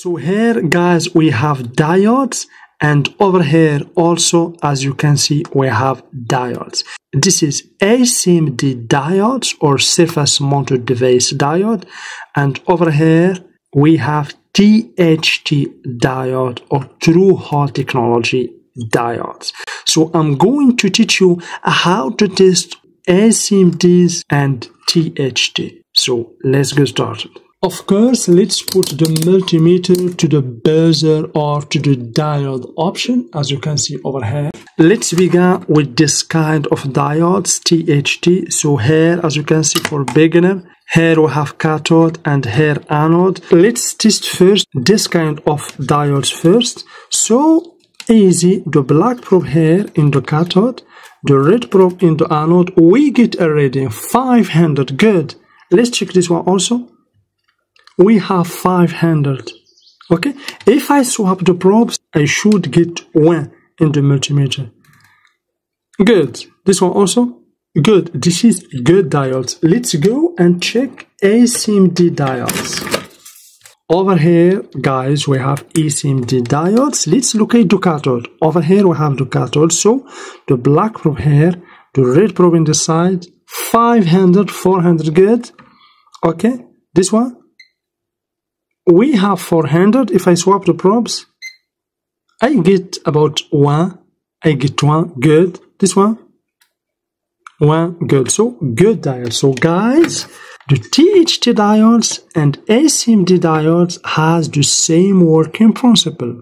So here guys we have diodes and over here also as you can see we have diodes. This is SMD diodes or surface mounted device diode and over here we have THT diode or Through Hole Technology diodes. So I'm going to teach you how to test SMDs and THT. So let's get started. Of course, let's put the multimeter to the buzzer or to the diode option as you can see over here. Let's begin with this kind of diodes THT. So here as you can see for beginner, here we have cathode and here anode. Let's test first this kind of diodes first. So easy, the black probe here in the cathode, the red probe in the anode, we get a reading 500, good. Let's check this one also we have 500 okay? If I swap the probes I should get 1 in the multimeter. Good. This one also? Good. This is good diodes. Let's go and check SMD diodes. Over here guys we have SMD diodes. Let's look at the cathode. Over here we have the cathode. So the black probe here the red probe in the side 500 400 good? Okay. This one we have 400 if I swap the probes I get about 1 I get 1 good. This one 1 good. So good diode. So guys the THT diodes and SMD diodes has the same working principle